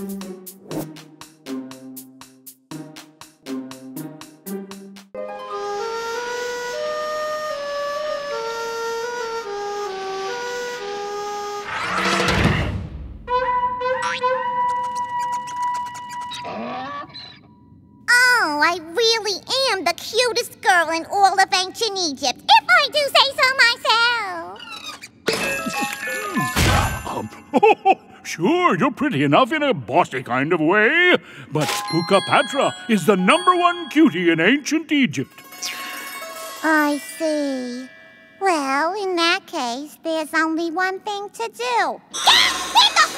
Oh, you're pretty enough in a bossy kind of way, but Puccapatra is the number one cutie in ancient Egypt. I see. Well, in that case, there's only one thing to do. Get in the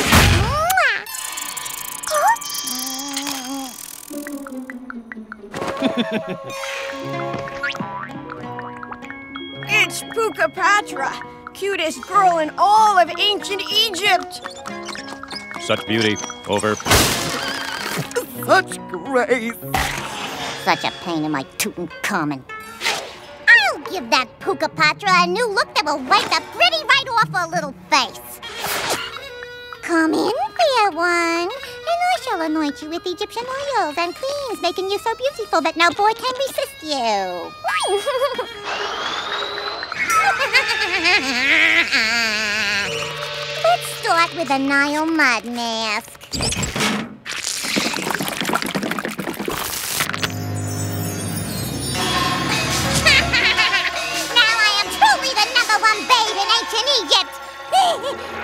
Puccapatra! It's Puccapatra, cutest girl in all of ancient Egypt. Such beauty. Over. Such grace. Such a pain in my Tutankhamun. I'll give that Puccapatra a new look that will wipe the pretty right off her little face. Anoint you with Egyptian oils and creams, making you so beautiful that no boy can resist you. Let's start with a Nile mud mask. now I am truly the number one babe in ancient Egypt.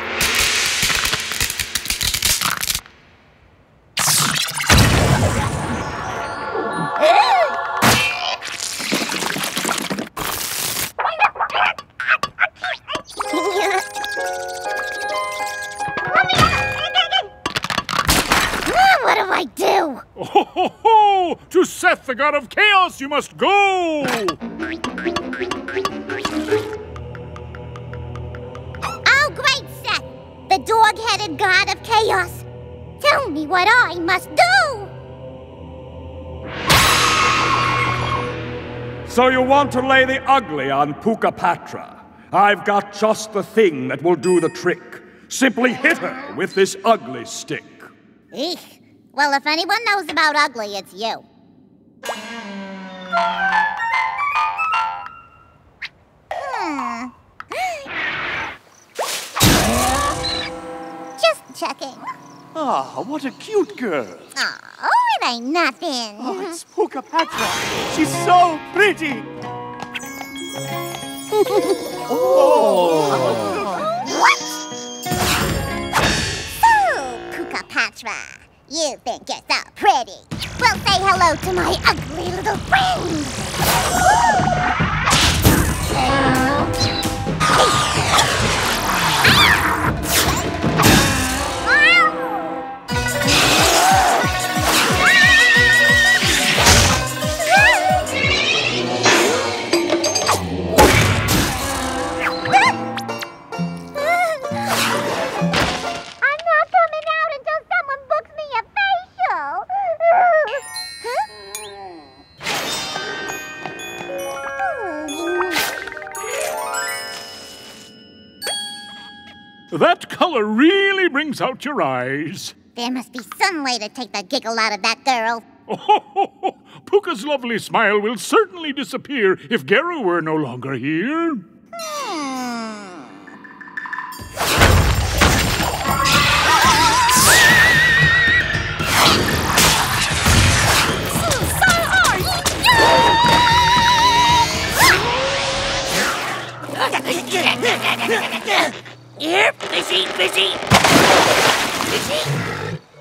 the god of chaos, you must go! Oh, great Seth, the dog-headed god of chaos. Tell me what I must do. So you want to lay the ugly on Puccapatra? I've got just the thing that will do the trick. Simply hit her with this ugly stick. Eek. Well, if anyone knows about ugly, it's you. Hmm. Just checking. Ah, what a cute girl. Oh, it ain't nothing. Oh, it's Puccapatra. She's so pretty. Oh. What? So, Puccapatra, you think you're so pretty. Well, say hello to my ugly little friend. I'm color really brings out your eyes. There must be some way to take the giggle out of that girl. Oh, Pucca's lovely smile will certainly disappear if Garu were no longer here. Hmm. Here, busy, busy. Busy.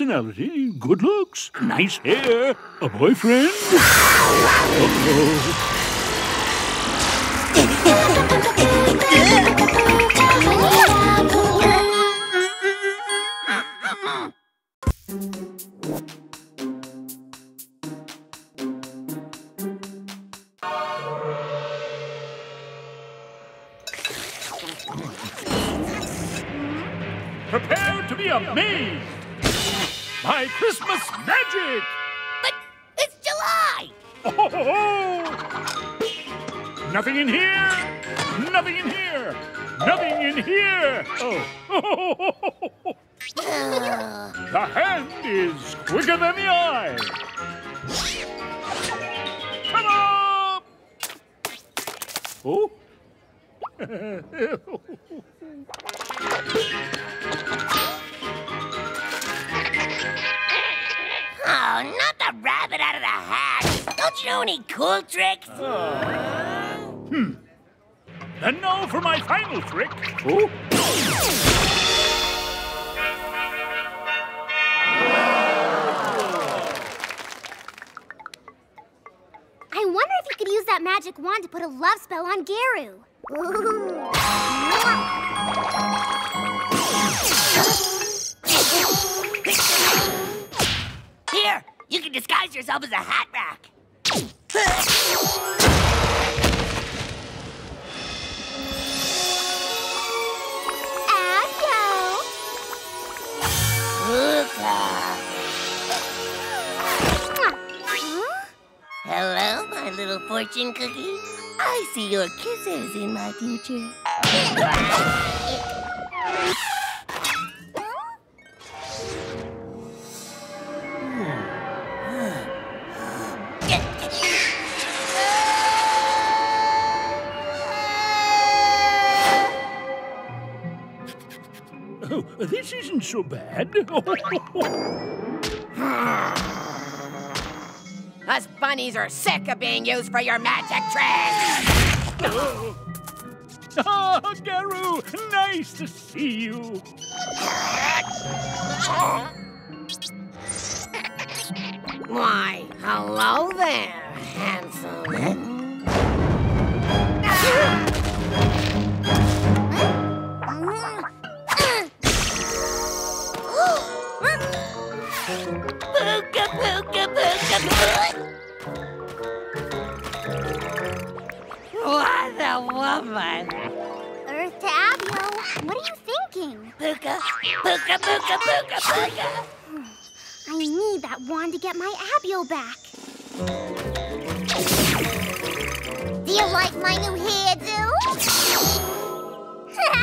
Personality, good looks, nice hair, a boyfriend. Uh-oh. Prepare Oh. Oh, not the rabbit out of the hat! Don't you know any cool tricks? Hmm. And now for my final trick. Oh. That magic wand to put a love spell on Garu. Here, you can disguise yourself as a hat rack. Abyo! Pucca. Hello, my little fortune cookie. I see your kisses in my future. Oh, this isn't so bad. Us bunnies are sick of being used for your magic tricks! Ah, Garu, nice to see you. Why, hello there, handsome. Pucca, pucca, pucca, pucca. A woman. Earth to Abyo. What are you thinking? Pucca, pucca, pucca, pucca, pucca. I need that wand to get my Abyo back. Do you like my new hairdo? Save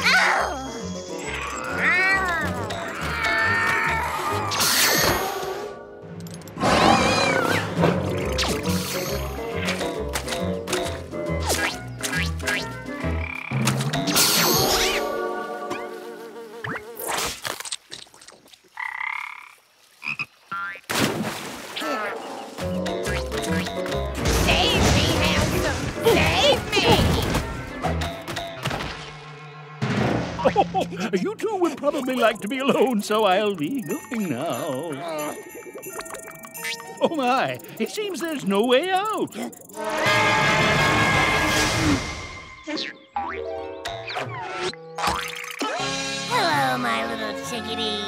oh. You two would probably like to be alone, so I'll be going now. Oh my, it seems there's no way out. Hello, my little chickadee.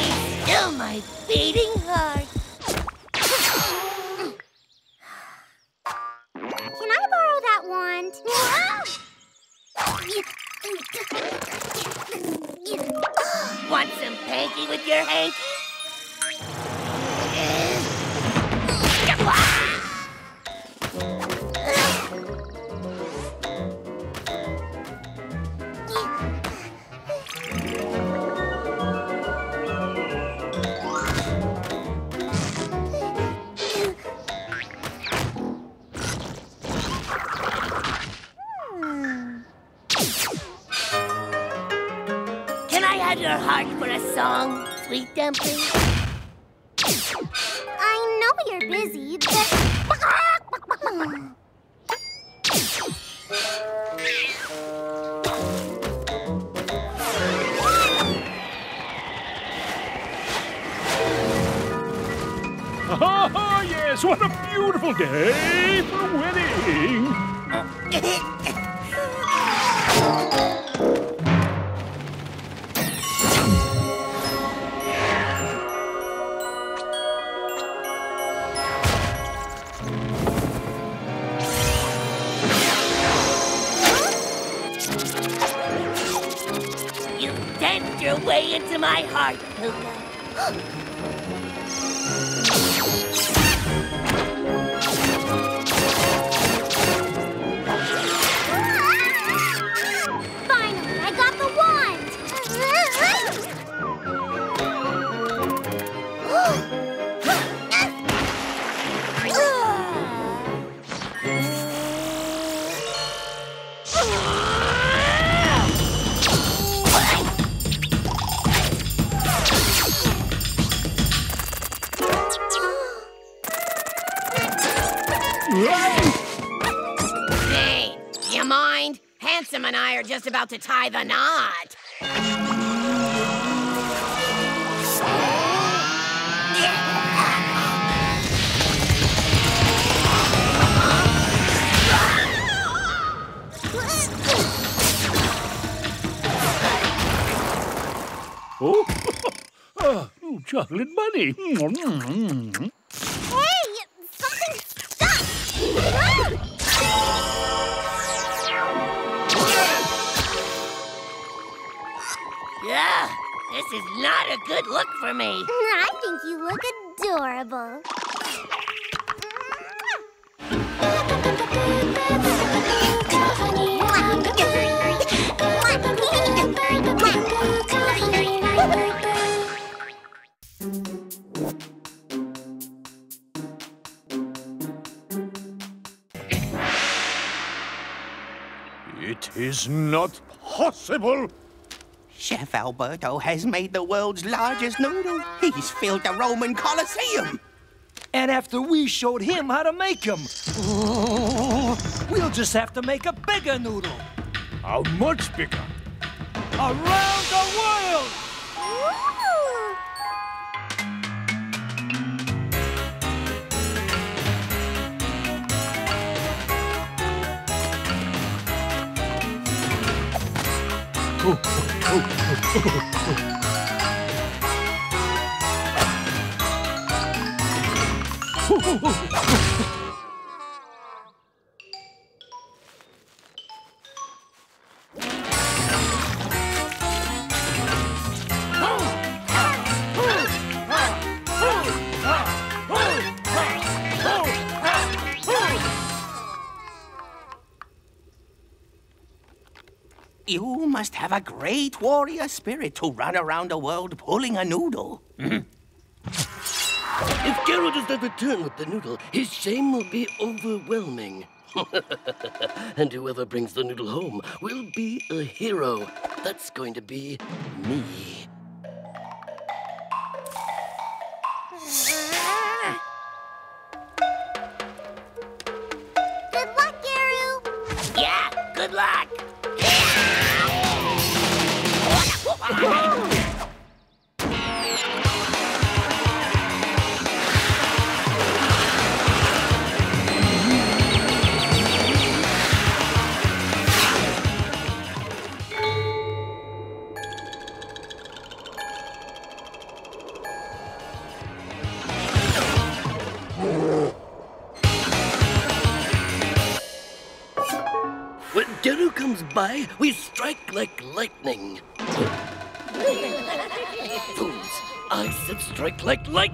It's still my beating heart. You your way into my heart, Pucca. about to tie the knot. Oh, oh, chocolate bunny. This is not a good look for me. I think you look adorable. It is not possible. Chef Alberto has made the world's largest noodle. He's filled the Roman Colosseum. And after we showed him how to make them, oh, we'll just have to make a bigger noodle. How much bigger? Around the world! You must have a great warrior spirit to run around the world pulling a noodle. If Garu does not return with the noodle, his shame will be overwhelming. and whoever brings the noodle home will be a hero. That's going to be me. Strike like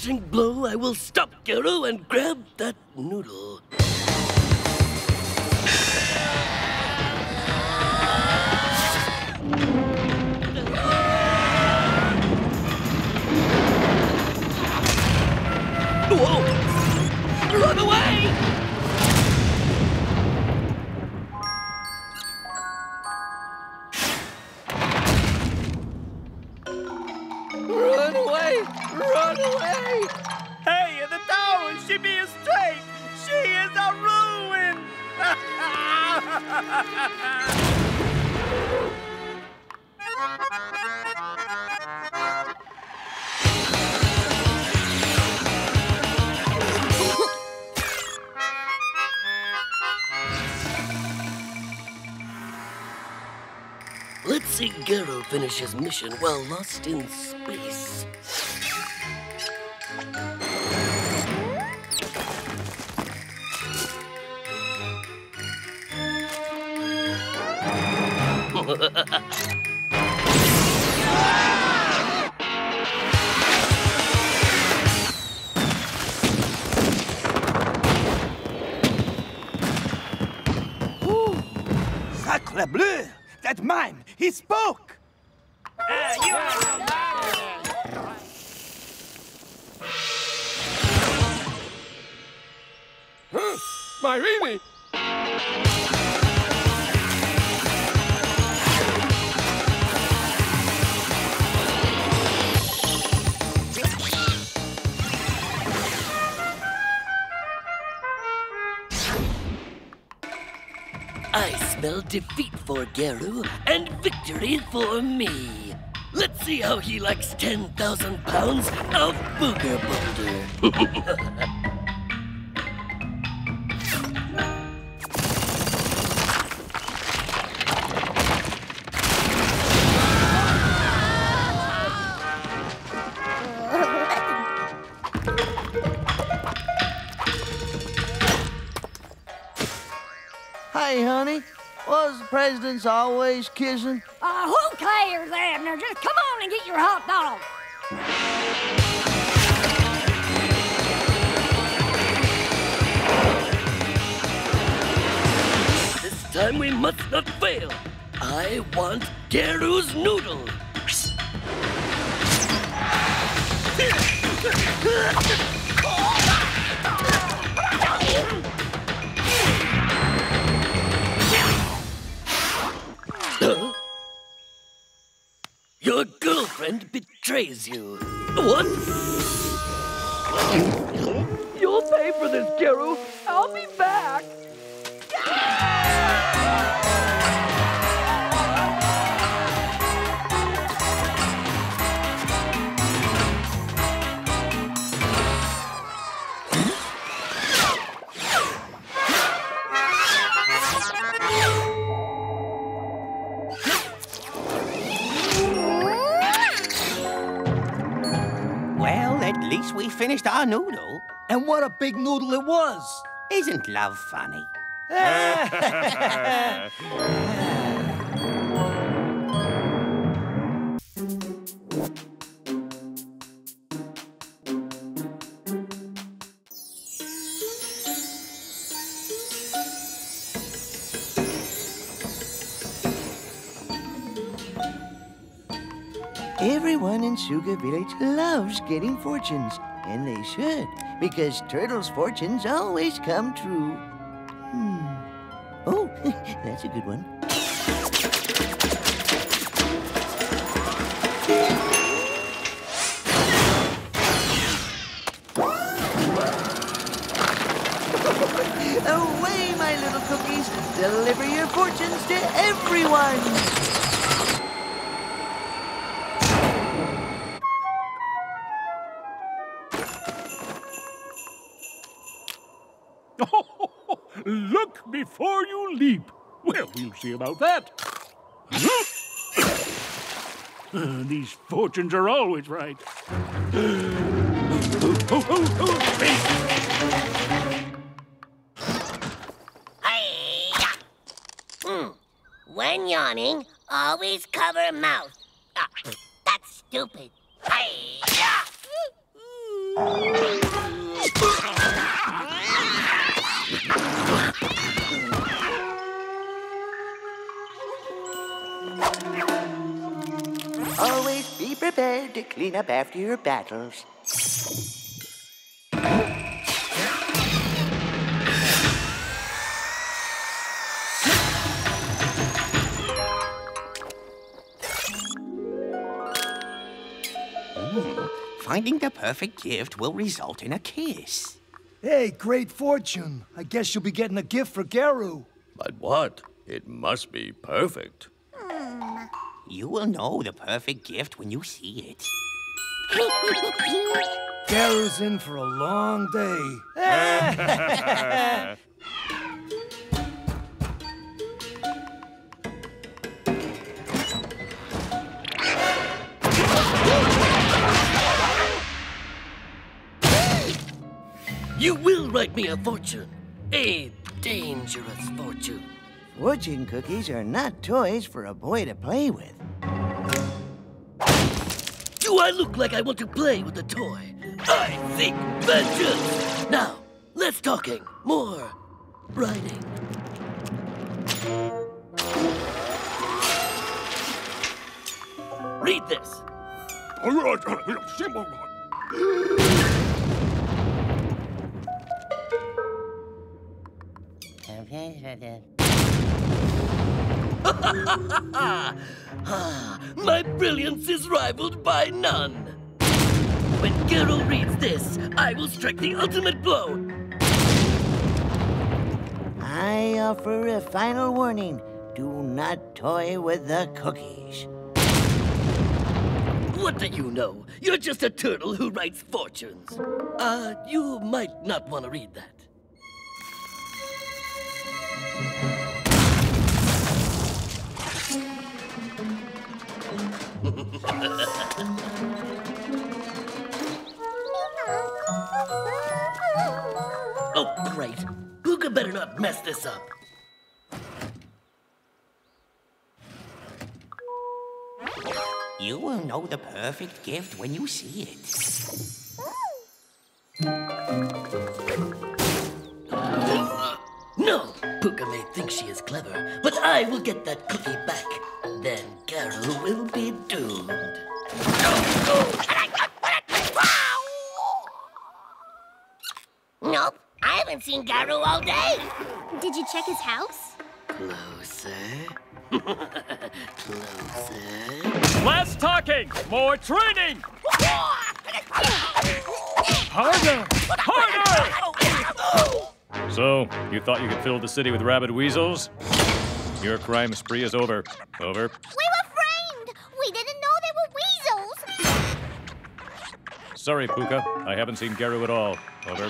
crushing blow, I will stop Garu and grab that noodle. His mission while lost in space. Sacre bleu! That mime! He spoke! Myrene! Defeat for Garu and victory for me. Let's see how he likes 10,000 pounds of booger boulder. the presidents always kissing? Uh, who cares, Abner? Just come on and get your hot dog. This time we must not fail. I want Garu's noodle. betrays you. What? You'll pay for this, Garu. I'll be back. Finished our noodle. And what a big noodle it was! Isn't love funny? Everyone in Sooga Village loves getting fortunes. And they should, because turtles' fortunes always come true. Hmm. Oh, that's a good one. Away, my little cookies! Deliver your fortunes to everyone! Before you leap. Well, we'll see about that. Uh, these fortunes are always right. Oh, oh, oh, Hmm. When yawning, always cover mouth. Ah, that's stupid. Hi-ya! Always be prepared to clean up after your battles. Finding the perfect gift will result in a kiss. Hey, great fortune. I guess you'll be getting a gift for Garu. But what? It must be perfect. You will know the perfect gift when you see it. Garu's in for a long day. You will write me a fortune. A dangerous fortune. Fortune cookies are not toys for a boy to play with. Do I look like I want to play with a toy? I think vengeance! Now, less talking, more writing. Read this. Ah, my brilliance is rivaled by none. When Garu reads this, I will strike the ultimate blow. I offer a final warning. Do not toy with the cookies. What do you know? You're just a turtle who writes fortunes. Uh, you might not want to read that. Oh, great. Pucca better not mess this up. You will know the perfect gift when you see it. No! Pucca may think she is clever, but I will get that cookie back. Then Garu will be doomed. Nope, I haven't seen Garu all day. Did you check his house? Closer. Closer. Less talking, more training. Harder! Harder! So, you thought you could fill the city with rabid weasels? Your crime spree is over. Over. We were framed! We didn't know they were weasels! Sorry, Pucca. I haven't seen Garu at all. Over.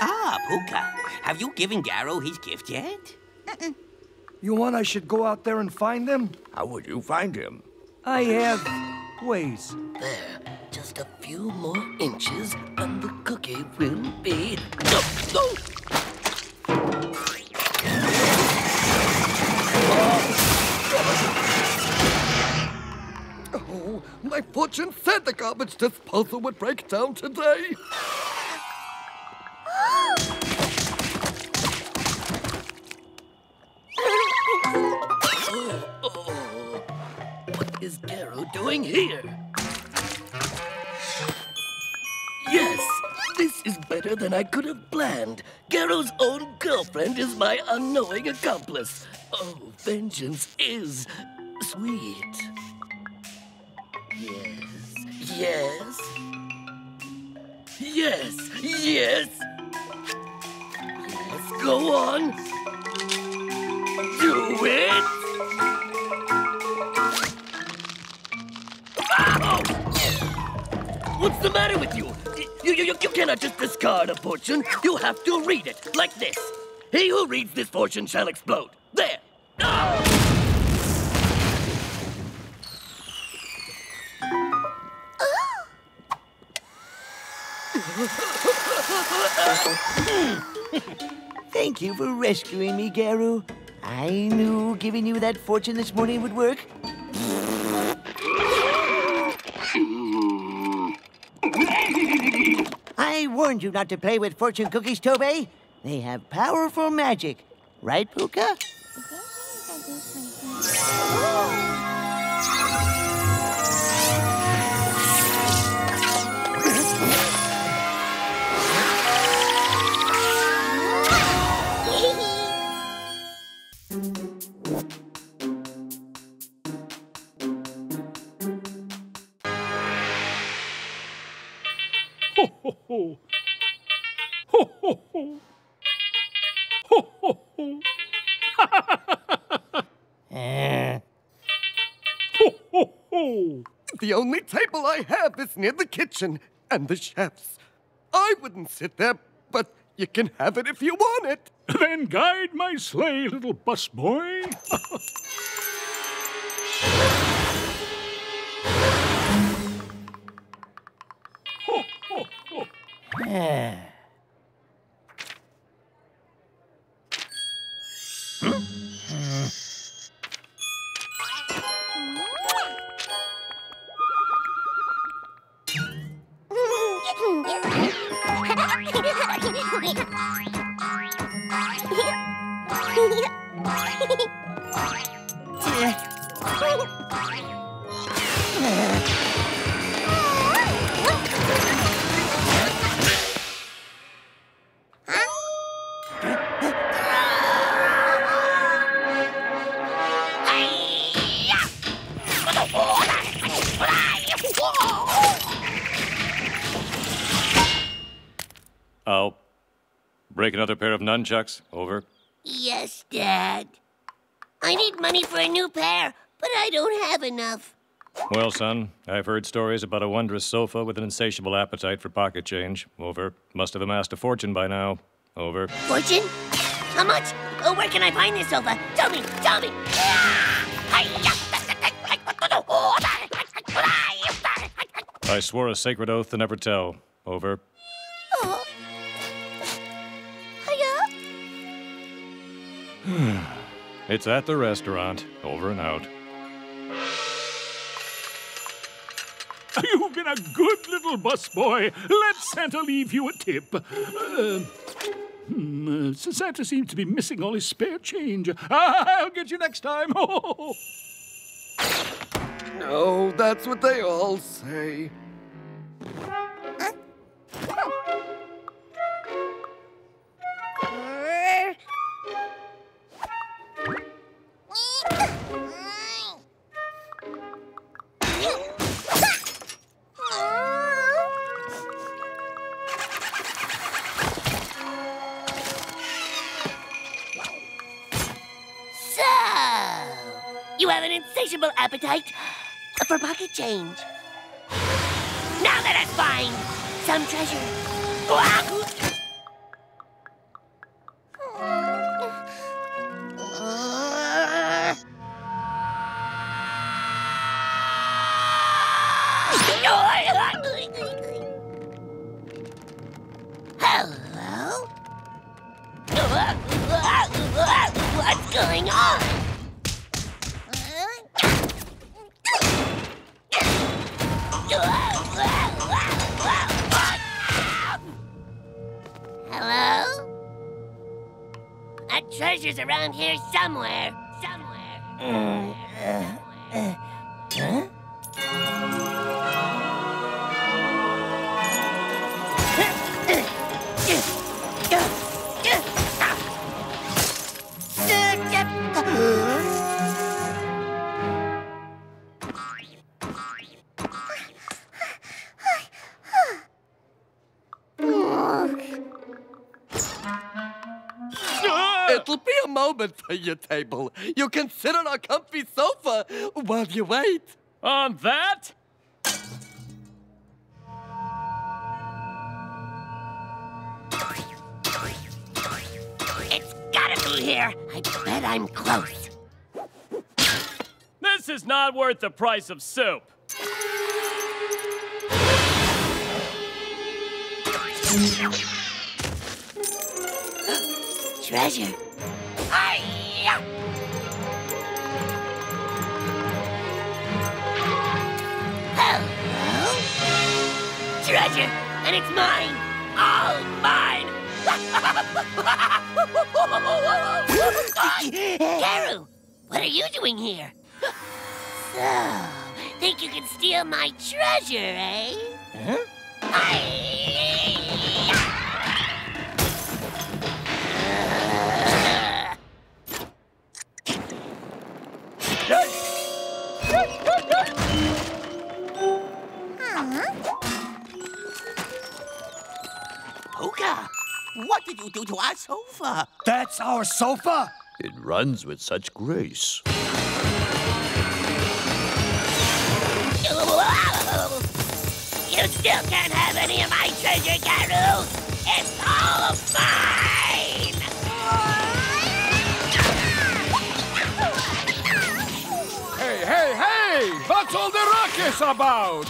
Ah, Pucca. Have you given Garu his gift yet? You want I should go out there and find him? How would you find him? I have ways. There. Just a few more inches, and the cookie will be. No! No! Oh, my fortune said the garbage disposal would break down today. Doing here? Yes, this is better than I could have planned. Garu's own girlfriend is my unknowing accomplice. Oh, vengeance is sweet. Yes, yes. Yes, yes. Yes, go on. Do it. What's the matter with you? You, you? you cannot just discard a fortune. You have to read it, like this. He who reads this fortune shall explode. There. Thank you for rescuing me, Garu. I knew giving you that fortune this morning would work. Warned you not to play with fortune cookies, Tobe. They have powerful magic. Right, Pucca? I have is near the kitchen and the chef's. I wouldn't sit there, but you can have it if you want it. Then guide my sleigh, little busboy. ho, ho, ho. Eh. I'll break another pair of nunchucks. Over. Yes, Dad. I need money for a new pair, but I don't have enough. Well, son, I've heard stories about a wondrous sofa with an insatiable appetite for pocket change. Over. Must have amassed a fortune by now. Over. Fortune? How much? Oh, where can I find this sofa? Tell me, tell me. Ah! I swore a sacred oath to never tell. Over. Oh. Hiya. It's at the restaurant. Over and out. You've been a good little busboy. Let Santa leave you a tip. Uh, hmm, uh, Santa seems to be missing all his spare change. I'll get you next time. No, that's what they all say. You have an insatiable appetite for pocket change. Now let us find some treasure. Somewhere. For your table. You can sit on a comfy sofa while you wait. On that? It's gotta be here. I bet I'm close. This is not worth the price of soup. Treasure. Treasure, and it's mine. All mine. Garu, what are you doing here? So, think you can steal my treasure, eh? Huh? Pucca, what did you do to our sofa? That's our sofa? It runs with such grace. You still can't have any of my treasure, Garu! It's all mine! Hey, hey, hey! What's all the ruckus about?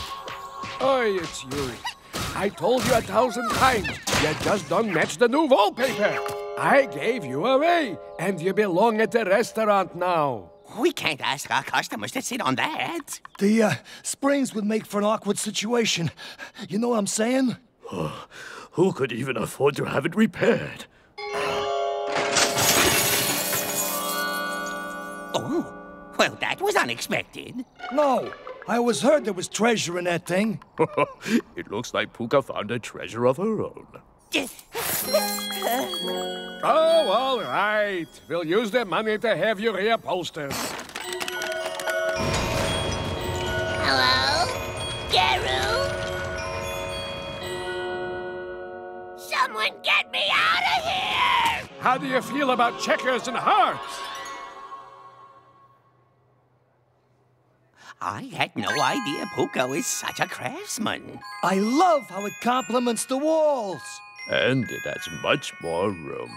Oh, it's you. I told you a thousand times. You just don't match the new wallpaper. I gave you away, and you belong at the restaurant now. We can't ask our customers to sit on that. The uh, springs would make for an awkward situation. You know what I'm saying? Who could even afford to have it repaired? Oh, well, that was unexpected. No, I always heard there was treasure in that thing. it looks like Pucca found a treasure of her own. Oh, all right. We'll use the money to have you reupholstered. Hello? Garu? Someone get me out of here! How do you feel about checkers and hearts? I had no idea Pucca is such a craftsman. I love how it complements the walls. And it has much more room.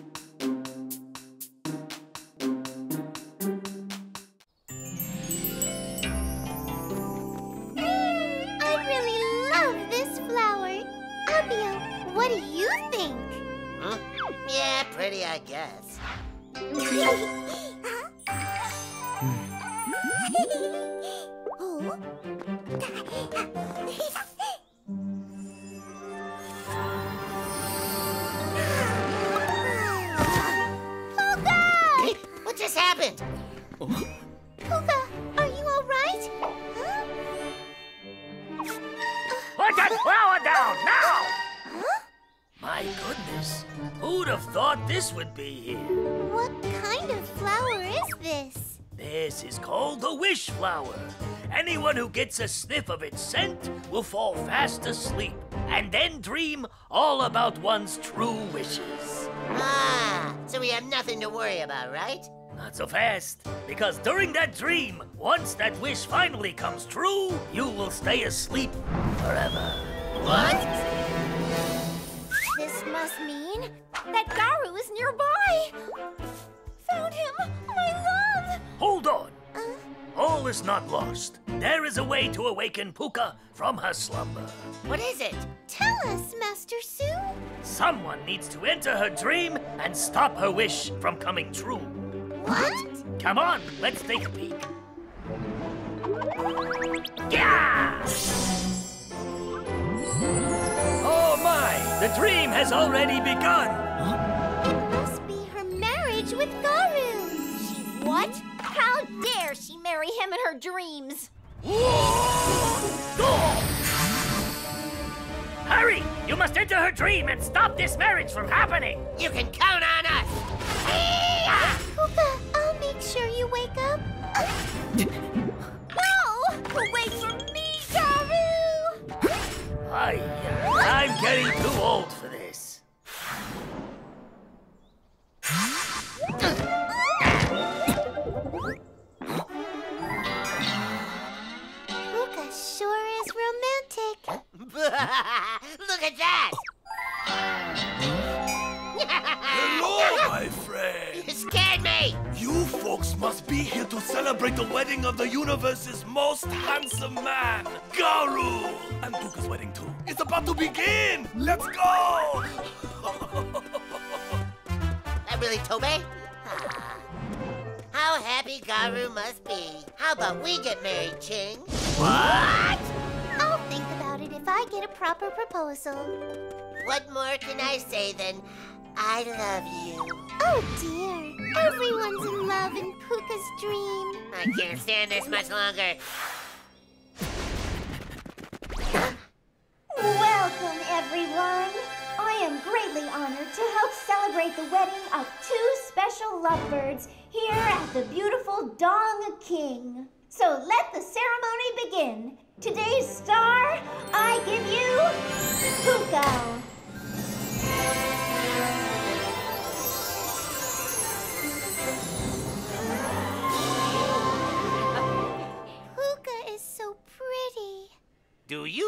Yeah, pretty, I guess. this would be here? What kind of flower is this? This is called the wish flower. Anyone who gets a sniff of its scent will fall fast asleep and then dream all about one's true wishes. Ah, so we have nothing to worry about, right? Not so fast, because during that dream, once that wish finally comes true, you will stay asleep forever. What? This must mean that Garu is nearby. Found him, my love. Hold on. Uh? All is not lost. There is a way to awaken Pucca from her slumber. What is it? Tell us, Master Soo. Someone needs to enter her dream and stop her wish from coming true. What? Come on, let's take a peek. Yeah! Oh my! The dream has already begun. Must be her marriage with Garu. She what? How dare she marry him in her dreams? Hurry! You must enter her dream and stop this marriage from happening! You can count on us! Pucca, I'll make sure you wake up. no! Wait for me, Garu! I, I'm getting too old for this. Pucca sure is romantic. Look at that! Hello, my folks must be here to celebrate the wedding of the universe's most handsome man, Garu. And Pucca's wedding too. It's about to begin. Let's go. That really Tobe? Ah. How happy Garu must be. How about we get married, Ching? What? I'll think about it if I get a proper proposal. What more can I say than I love you? Oh dear, everyone's in love in Pucca's dream. I can't stand this much longer. Welcome, everyone. I am greatly honored to help celebrate the wedding of two special lovebirds here at the beautiful Dong King. So let the ceremony begin. Today's star, I give you Pucca. Pucca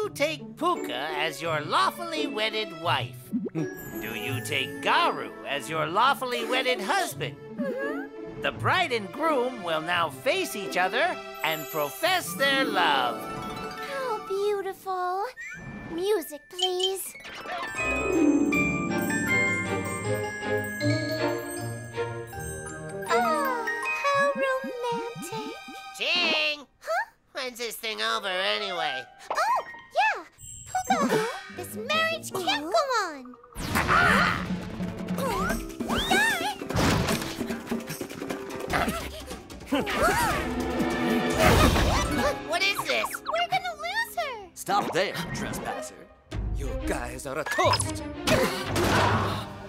you take Pucca as your lawfully wedded wife? Do you take Garu as your lawfully wedded husband? Mm-hmm. The bride and groom will now face each other and profess their love. How beautiful. Music, please. Oh, how romantic. Ching! Huh? When's this thing over anyway? This marriage can't go on. What is this? We're gonna lose her. Stop there, trespasser. You guys are a toast.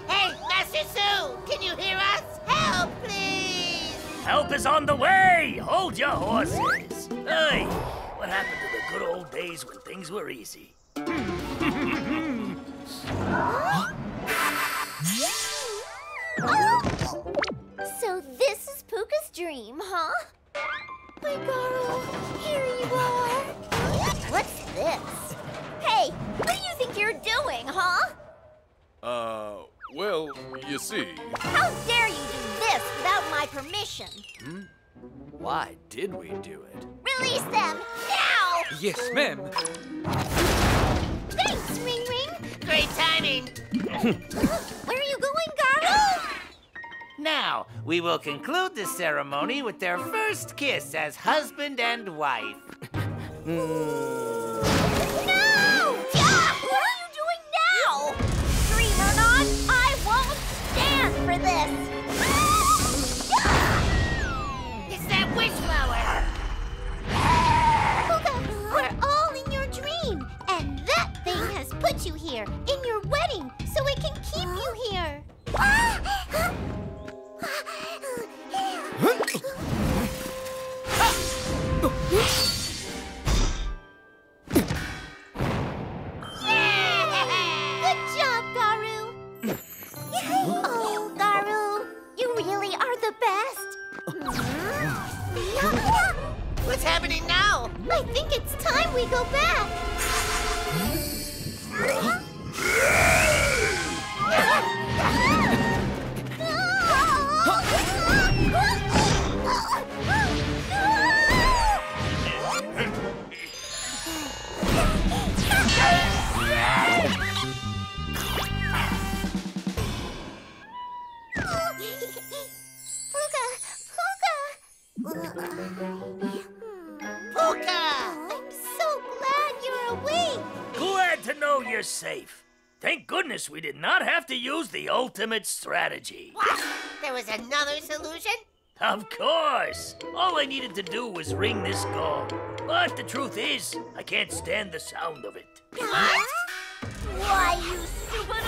Hey, Master Soo! Can you hear us? Help, please! Help is on the way! Hold your horses! Hey, what happened to the good old days when things were easy? Oh! So this is Pucca's dream, huh? My girl, here you are. What's this? Hey, what do you think you're doing, huh? Uh, well, you see. How dare you do this without my permission? Hmm? Why did we do it? Release them, now! Yes, ma'am. Thanks, Ring Ring. Great timing! Where are you going, Garu? Now, we will conclude the ceremony with their first kiss as husband and wife. You're safe. Thank goodness we did not have to use the ultimate strategy. What? There was another solution? Of course! All I needed to do was ring this gong. But the truth is, I can't stand the sound of it. What? Why, you stupid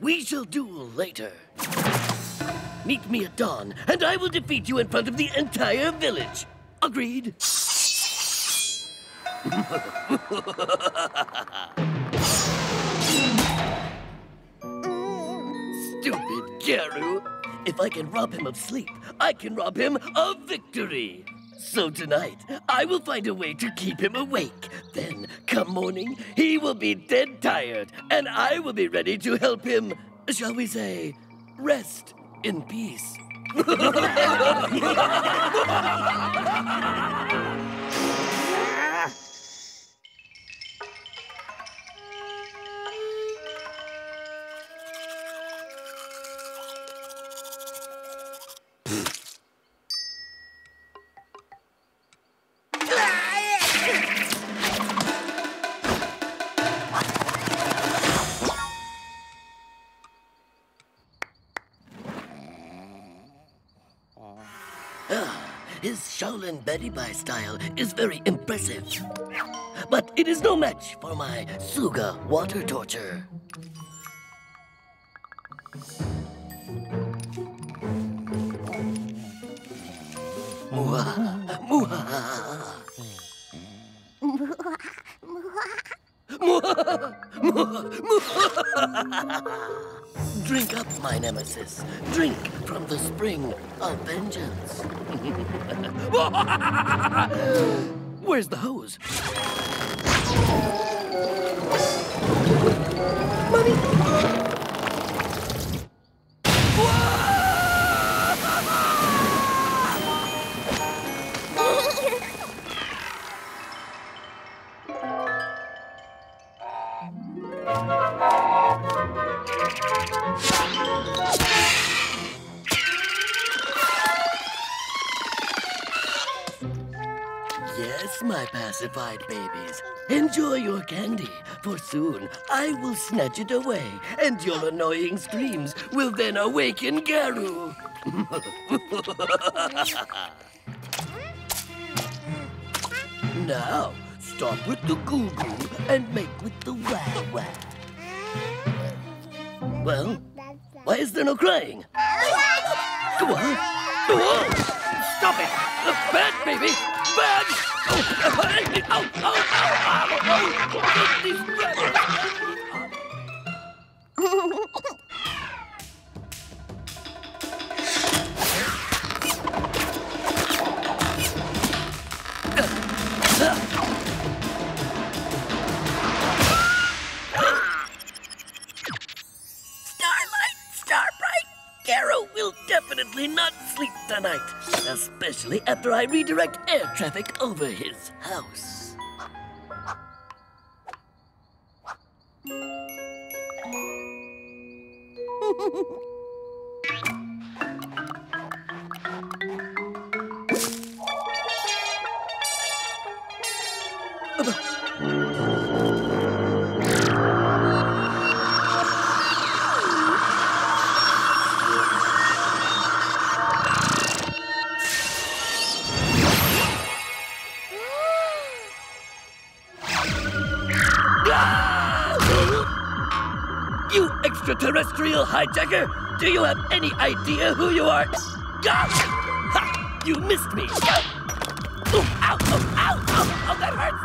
We shall duel later. Meet me at dawn, and I will defeat you in front of the entire village. Agreed? Stupid Garu! If I can rob him of sleep, I can rob him of victory. So tonight, I will find a way to keep him awake. Then, come morning, he will be dead tired, and I will be ready to help him, shall we say, rest in peace. Betty Bai style is very impressive. But it is no match for my Suga water torture. Muah, muah. Drink up, my nemesis. Drink from the spring of vengeance. Where's the hose? Pacified babies. Enjoy your candy, for soon I will snatch it away, and your annoying screams will then awaken Garu. now, stop with the goo goo and make with the wah wah. Well, why is there no crying? Go on. Go on. Stop it. The bad baby. Bad. Oh, oh, oh, oh, oh, oh. These rabbits. Starlight, definitely not sleep tonight, especially after I redirect air traffic over his house. hijacker! Do you have any idea who you are? Go! Ha! You missed me! Ooh, ow, ow, ow, ow, that hurts!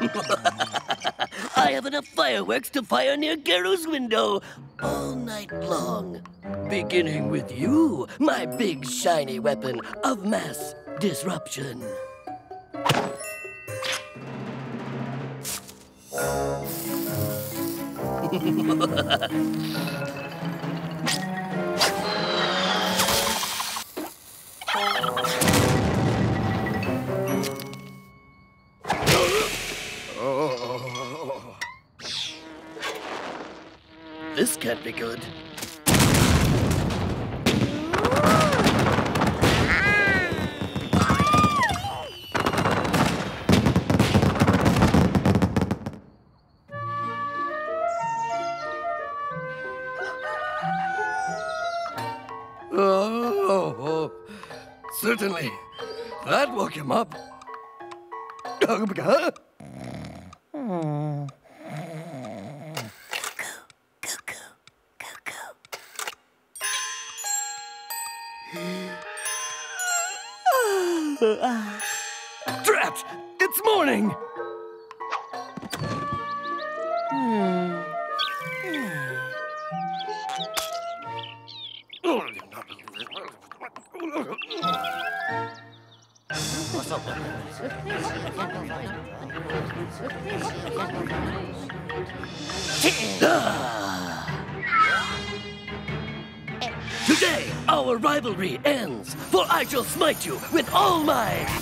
I have enough fireworks to fire near Garu's window all night long. Beginning with you, my big shiny weapon of mass disruption. this can't be good. Certainly. That woke him up. you with all my